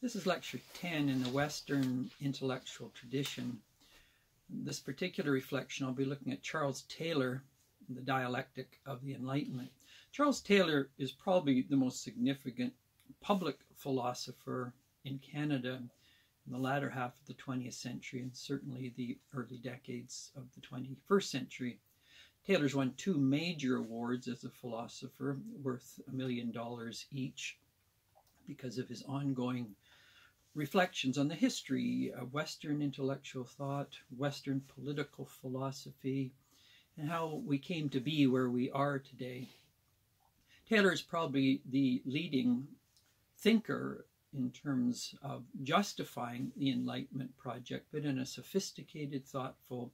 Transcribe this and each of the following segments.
This is lecture 10 in the Western intellectual tradition. This particular reflection, I'll be looking at Charles Taylor, the dialectic of the Enlightenment. Charles Taylor is probably the most significant public philosopher in Canada in the latter half of the 20th century and certainly the early decades of the 21st century. Taylor's won two major awards as a philosopher, worth a million dollars each, because of his ongoing reflections on the history of Western intellectual thought, Western political philosophy, and how we came to be where we are today. Taylor is probably the leading thinker in terms of justifying the Enlightenment project, but in a sophisticated, thoughtful,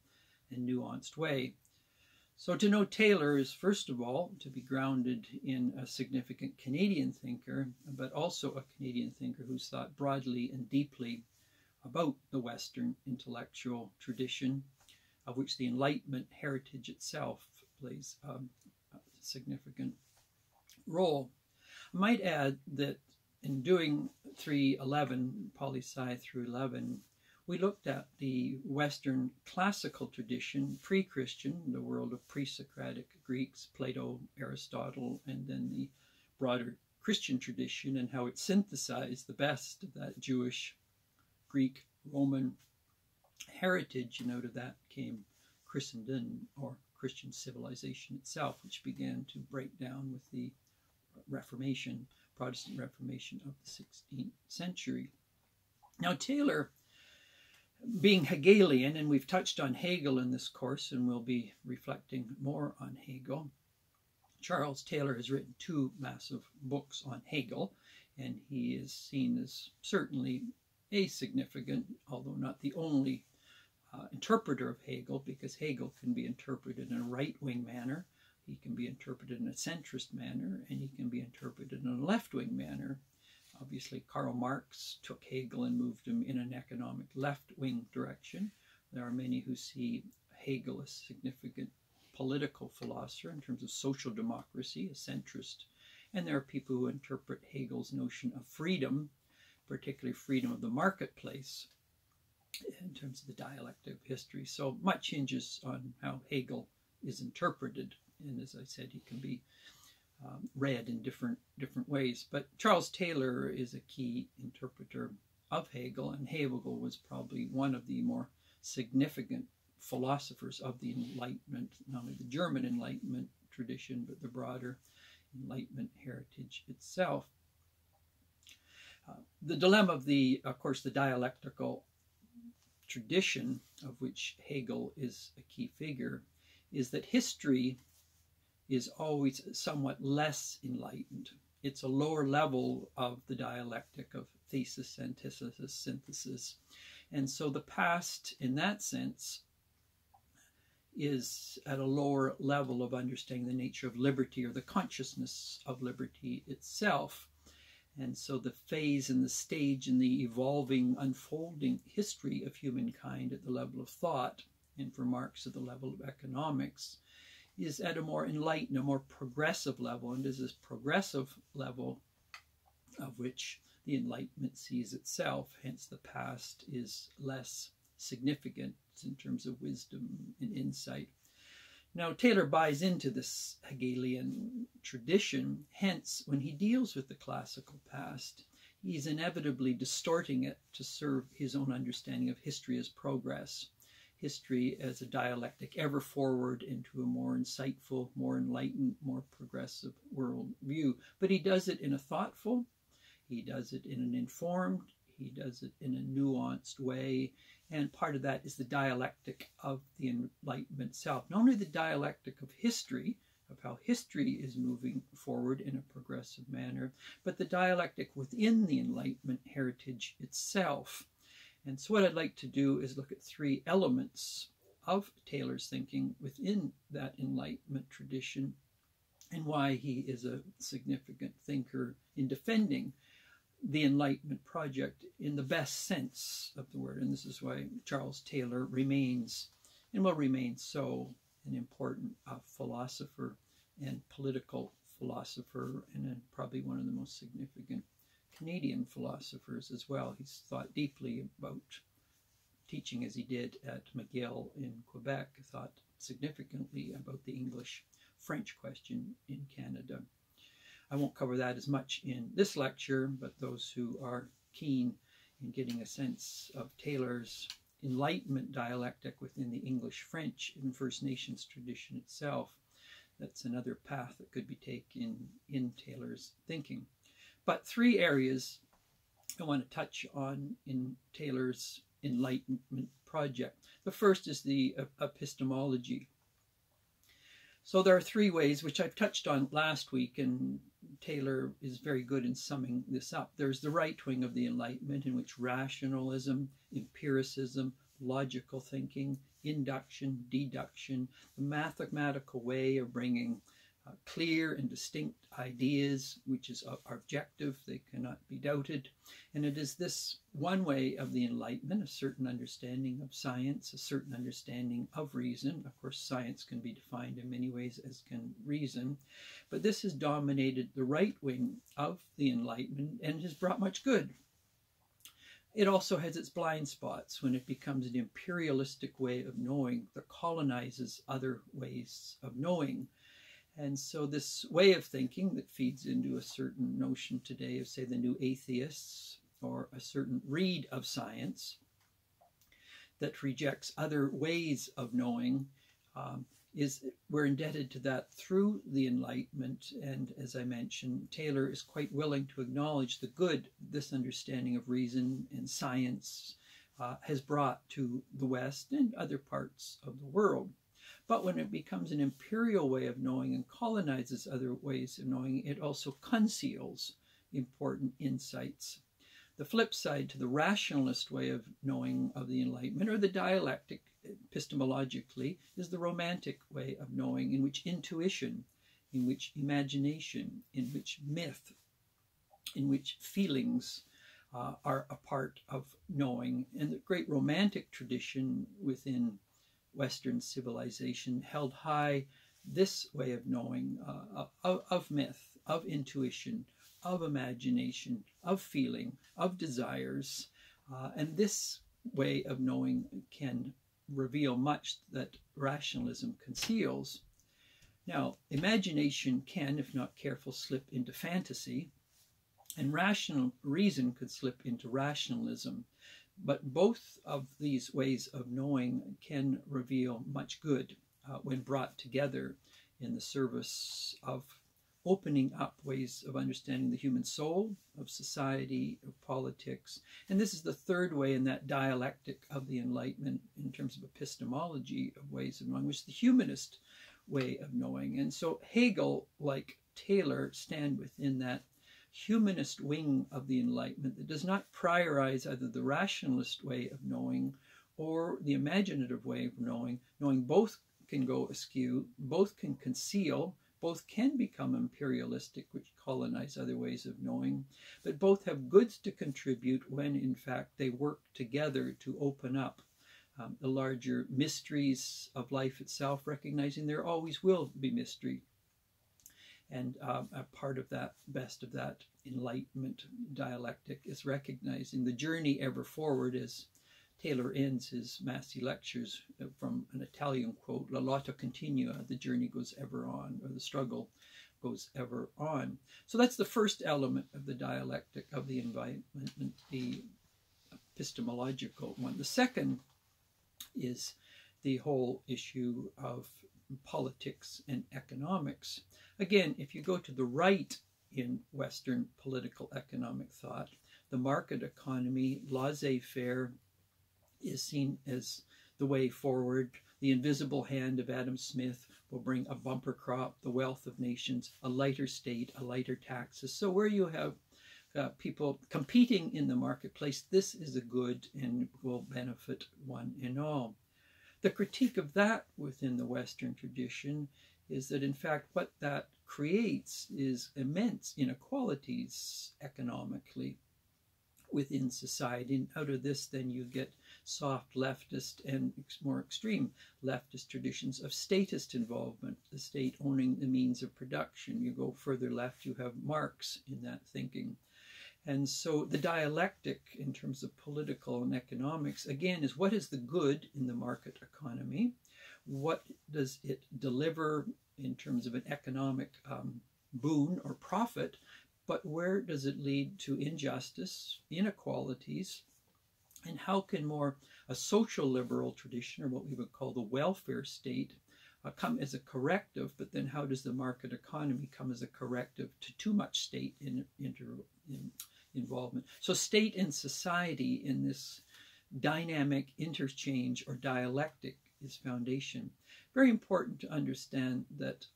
and nuanced way. So to know Taylor is, first of all, to be grounded in a significant Canadian thinker, but also a Canadian thinker who's thought broadly and deeply about the Western intellectual tradition, of which the Enlightenment heritage itself plays a significant role. I might add that in doing 311, poli sci through 11, we looked at the Western classical tradition, pre Christian, the world of pre Socratic Greeks, Plato, Aristotle, and then the broader Christian tradition, and how it synthesized the best of that Jewish, Greek, Roman heritage, and out of that came Christendom or Christian civilization itself, which began to break down with the Reformation, Protestant Reformation of the 16th century. Now, Taylor being Hegelian, and we've touched on Hegel in this course, and we'll be reflecting more on Hegel. Charles Taylor has written two massive books on Hegel, and he is seen as certainly a significant, although not the only, uh, interpreter of Hegel, because Hegel can be interpreted in a right wing manner, he can be interpreted in a centrist manner, and he can be interpreted in a left wing manner. Obviously, Karl Marx took Hegel and moved him in an economic left wing direction. There are many who see Hegel as a significant political philosopher in terms of social democracy, a centrist. And there are people who interpret Hegel's notion of freedom, particularly freedom of the marketplace, in terms of the dialectic of history. So much hinges on how Hegel is interpreted. And as I said, he can be um, read in different different ways. But Charles Taylor is a key interpreter of Hegel, and Hegel was probably one of the more significant philosophers of the Enlightenment, not only the German Enlightenment tradition, but the broader Enlightenment heritage itself. Uh, the dilemma of the, of course, the dialectical tradition of which Hegel is a key figure is that history is always somewhat less enlightened. It's a lower level of the dialectic of thesis, antithesis, synthesis. And so the past, in that sense, is at a lower level of understanding the nature of liberty or the consciousness of liberty itself. And so the phase and the stage in the evolving, unfolding history of humankind at the level of thought, and for Marx at the level of economics, is at a more enlightened, a more progressive level, and is this progressive level of which the Enlightenment sees itself. Hence, the past is less significant in terms of wisdom and insight. Now, Taylor buys into this Hegelian tradition, hence, when he deals with the classical past, he's inevitably distorting it to serve his own understanding of history as progress history as a dialectic ever forward into a more insightful, more enlightened, more progressive world view. But he does it in a thoughtful, he does it in an informed, he does it in a nuanced way. And part of that is the dialectic of the Enlightenment itself. Not only the dialectic of history, of how history is moving forward in a progressive manner, but the dialectic within the Enlightenment heritage itself. And so what I'd like to do is look at three elements of Taylor's thinking within that Enlightenment tradition and why he is a significant thinker in defending the Enlightenment project in the best sense of the word. And this is why Charles Taylor remains and will remain so an important uh, philosopher and political philosopher and probably one of the most significant Canadian philosophers as well. He's thought deeply about teaching as he did at McGill in Quebec, thought significantly about the English French question in Canada. I won't cover that as much in this lecture, but those who are keen in getting a sense of Taylor's Enlightenment dialectic within the English French and First Nations tradition itself, that's another path that could be taken in Taylor's thinking. But three areas I want to touch on in Taylor's Enlightenment project. The first is the epistemology. So there are three ways, which I've touched on last week, and Taylor is very good in summing this up. There's the right wing of the Enlightenment, in which rationalism, empiricism, logical thinking, induction, deduction, the mathematical way of bringing uh, clear and distinct ideas, which is objective, they cannot be doubted. And it is this one way of the Enlightenment, a certain understanding of science, a certain understanding of reason. Of course, science can be defined in many ways as can reason, but this has dominated the right wing of the Enlightenment and has brought much good. It also has its blind spots when it becomes an imperialistic way of knowing that colonizes other ways of knowing and so, this way of thinking that feeds into a certain notion today of, say, the new atheists or a certain read of science that rejects other ways of knowing um, is we're indebted to that through the Enlightenment. And as I mentioned, Taylor is quite willing to acknowledge the good this understanding of reason and science uh, has brought to the West and other parts of the world. But when it becomes an imperial way of knowing and colonizes other ways of knowing, it also conceals important insights. The flip side to the rationalist way of knowing of the Enlightenment, or the dialectic epistemologically, is the romantic way of knowing, in which intuition, in which imagination, in which myth, in which feelings uh, are a part of knowing. And the great romantic tradition within Western civilization held high this way of knowing uh, of, of myth, of intuition, of imagination, of feeling, of desires. Uh, and this way of knowing can reveal much that rationalism conceals. Now, imagination can, if not careful, slip into fantasy, and rational reason could slip into rationalism. But both of these ways of knowing can reveal much good uh, when brought together in the service of opening up ways of understanding the human soul, of society, of politics. And this is the third way in that dialectic of the Enlightenment in terms of epistemology of ways of knowing, which is the humanist way of knowing. And so Hegel, like Taylor, stand within that humanist wing of the Enlightenment that does not priorize either the rationalist way of knowing or the imaginative way of knowing. Knowing both can go askew, both can conceal, both can become imperialistic, which colonize other ways of knowing, but both have goods to contribute when, in fact, they work together to open up um, the larger mysteries of life itself, recognizing there always will be mystery and um, a part of that, best of that Enlightenment dialectic is recognizing the journey ever forward as Taylor ends his Massey lectures uh, from an Italian quote, La lotta continua, the journey goes ever on, or the struggle goes ever on. So that's the first element of the dialectic of the environment, the epistemological one. The second is the whole issue of politics and economics. Again, if you go to the right in Western political economic thought, the market economy, laissez faire, is seen as the way forward. The invisible hand of Adam Smith will bring a bumper crop, the wealth of nations, a lighter state, a lighter taxes. So, where you have uh, people competing in the marketplace, this is a good and will benefit one and all. The critique of that within the Western tradition is that, in fact, what that creates is immense inequalities economically within society. And out of this, then you get soft leftist and more extreme leftist traditions of statist involvement, the state owning the means of production. You go further left, you have Marx in that thinking. And so the dialectic in terms of political and economics, again, is what is the good in the market economy? What does it deliver in terms of an economic um, boon or profit? But where does it lead to injustice, inequalities? And how can more a social liberal tradition, or what we would call the welfare state, uh, come as a corrective? But then how does the market economy come as a corrective to too much state in, inter, in, involvement. So state and society in this dynamic interchange or dialectic is foundation. Very important to understand that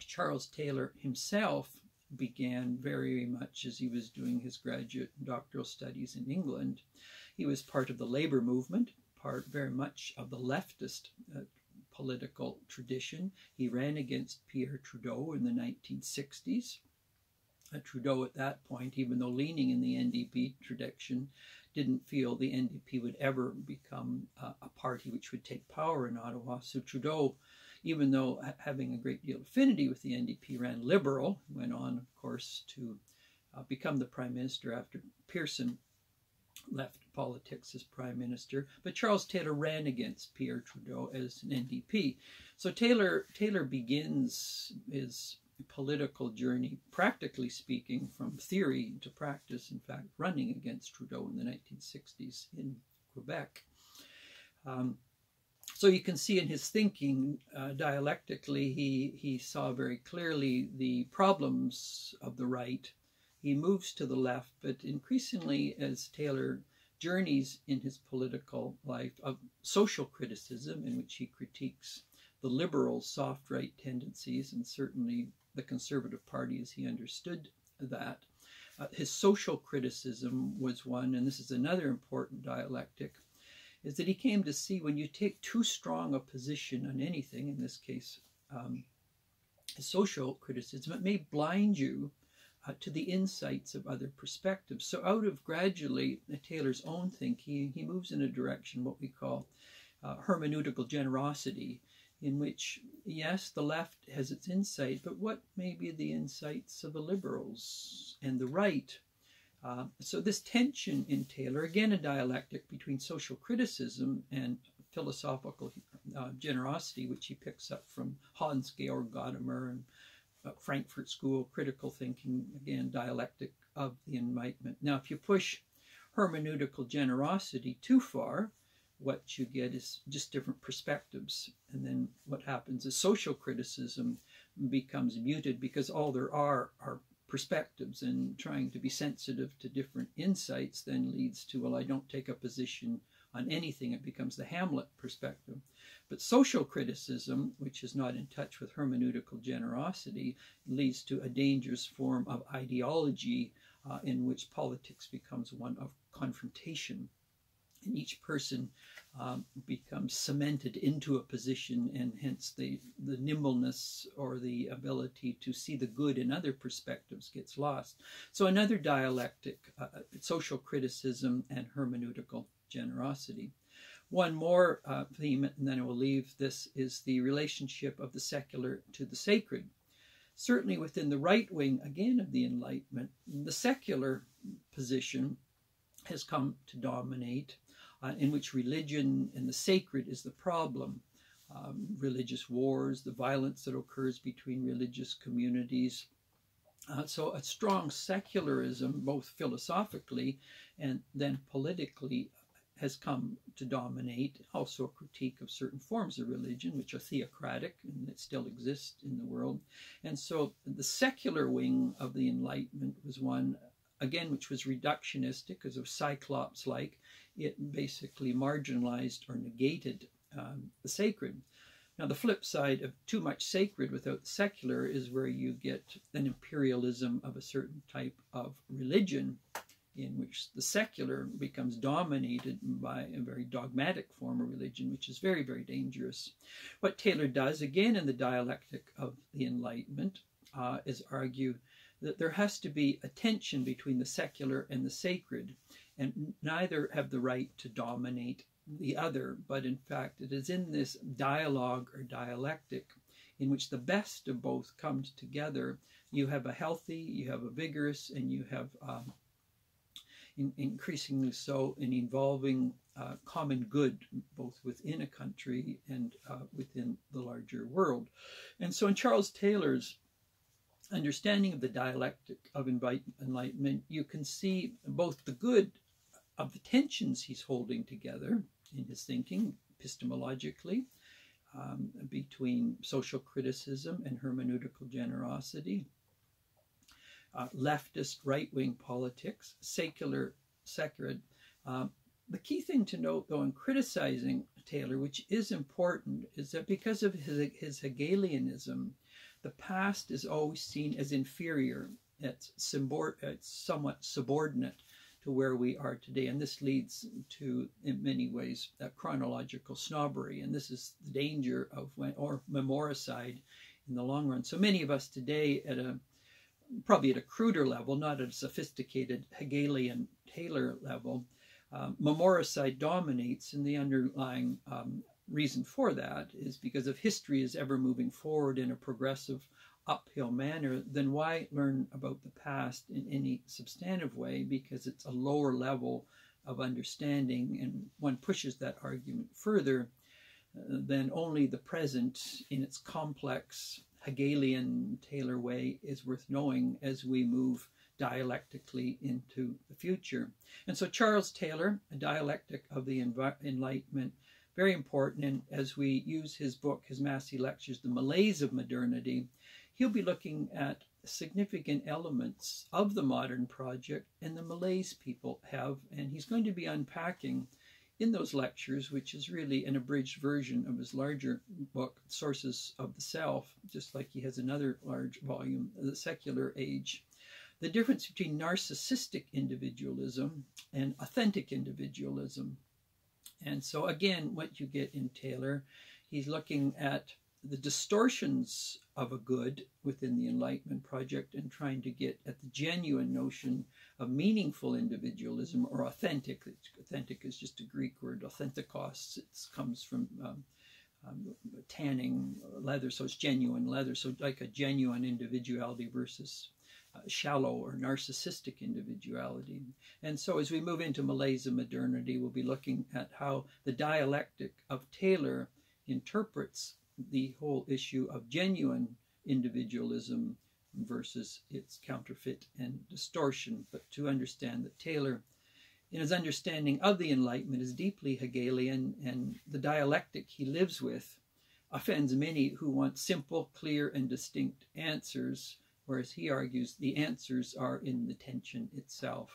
Charles Taylor himself began very much as he was doing his graduate and doctoral studies in England. He was part of the labor movement, part very much of the leftist uh, political tradition. He ran against Pierre Trudeau in the 1960s. Trudeau at that point, even though leaning in the NDP tradition, didn't feel the NDP would ever become a party which would take power in Ottawa. So Trudeau, even though having a great deal of affinity with the NDP, ran Liberal, went on, of course, to uh, become the Prime Minister after Pearson left politics as Prime Minister. But Charles Taylor ran against Pierre Trudeau as an NDP. So Taylor Taylor begins his political journey, practically speaking, from theory to practice, in fact, running against Trudeau in the 1960s in Quebec. Um, so you can see in his thinking, uh, dialectically, he, he saw very clearly the problems of the right. He moves to the left, but increasingly, as Taylor journeys in his political life of social criticism, in which he critiques the liberal soft right tendencies and certainly the Conservative Party as he understood that. Uh, his social criticism was one, and this is another important dialectic, is that he came to see when you take too strong a position on anything, in this case, um, social criticism, it may blind you uh, to the insights of other perspectives. So, out of gradually Taylor's own thinking, he moves in a direction what we call uh, hermeneutical generosity, in which, yes, the left has its insight, but what may be the insights of the liberals and the right? Uh, so, this tension in Taylor, again, a dialectic between social criticism and philosophical uh, generosity, which he picks up from Hans Georg Gadamer and uh, Frankfurt School, critical thinking, again, dialectic of the Enlightenment. Now, if you push hermeneutical generosity too far, what you get is just different perspectives. And then what happens is social criticism becomes muted because all there are are perspectives and trying to be sensitive to different insights then leads to, well, I don't take a position on anything. It becomes the Hamlet perspective. But social criticism, which is not in touch with hermeneutical generosity, leads to a dangerous form of ideology uh, in which politics becomes one of confrontation and each person um, becomes cemented into a position and hence the, the nimbleness or the ability to see the good in other perspectives gets lost. So another dialectic, uh, uh social criticism and hermeneutical generosity. One more uh, theme, and then I will leave this, is the relationship of the secular to the sacred. Certainly within the right wing, again, of the Enlightenment, the secular position has come to dominate uh, in which religion and the sacred is the problem. Um, religious wars, the violence that occurs between religious communities. Uh, so, a strong secularism, both philosophically and then politically, has come to dominate. Also, a critique of certain forms of religion, which are theocratic and that still exist in the world. And so, the secular wing of the Enlightenment was one, again, which was reductionistic, because of Cyclops like, it basically marginalized or negated um, the sacred. Now, the flip side of too much sacred without secular is where you get an imperialism of a certain type of religion, in which the secular becomes dominated by a very dogmatic form of religion, which is very, very dangerous. What Taylor does, again in the dialectic of the Enlightenment, uh, is argue that there has to be a tension between the secular and the sacred and neither have the right to dominate the other, but in fact, it is in this dialogue or dialectic in which the best of both comes together. You have a healthy, you have a vigorous, and you have um, in, increasingly so in involving uh, common good, both within a country and uh, within the larger world. And so in Charles Taylor's understanding of the dialectic of enlightenment, you can see both the good of the tensions he's holding together in his thinking, epistemologically, um, between social criticism and hermeneutical generosity, uh, leftist right wing politics, secular. Um, the key thing to note, though, in criticizing Taylor, which is important, is that because of his, his Hegelianism, the past is always seen as inferior. It's, it's somewhat subordinate to where we are today. And this leads to, in many ways, chronological snobbery. And this is the danger of when, or memoricide in the long run. So many of us today at a probably at a cruder level, not at a sophisticated Hegelian Taylor level, um, memoricide dominates, and the underlying um, reason for that is because if history is ever moving forward in a progressive uphill manner, then why learn about the past in any substantive way? Because it's a lower level of understanding, and one pushes that argument further, uh, then only the present in its complex Hegelian Taylor way is worth knowing as we move dialectically into the future. And so Charles Taylor, a dialectic of the Enlightenment, very important. And as we use his book, his Massey Lectures, The Malaise of Modernity, he'll be looking at significant elements of the modern project and the malaise people have. And he's going to be unpacking in those lectures, which is really an abridged version of his larger book, Sources of the Self, just like he has another large volume, The Secular Age. The difference between narcissistic individualism and authentic individualism. And so, again, what you get in Taylor, he's looking at the distortions of a good within the Enlightenment project and trying to get at the genuine notion of meaningful individualism or authentic. Authentic is just a Greek word, authentikos. It comes from um, um, tanning leather, so it's genuine leather. So, like a genuine individuality versus shallow or narcissistic individuality. And so, as we move into Malaise of modernity, we'll be looking at how the dialectic of Taylor interprets the whole issue of genuine individualism versus its counterfeit and distortion. But to understand that Taylor, in his understanding of the Enlightenment, is deeply Hegelian, and the dialectic he lives with offends many who want simple, clear, and distinct answers, whereas he argues the answers are in the tension itself.